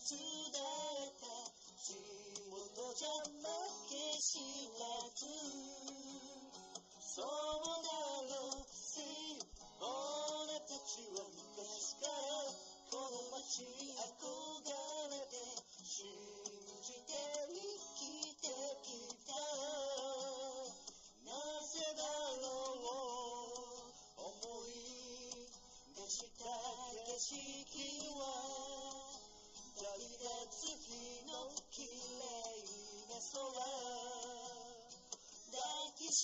つだった地元じゃ負け知らずそうだろうし俺たちは昔からこの街憧れて信じて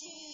Jesus.